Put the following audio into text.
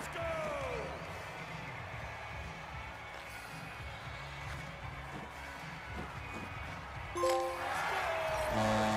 Let's go! Let's go! Uh...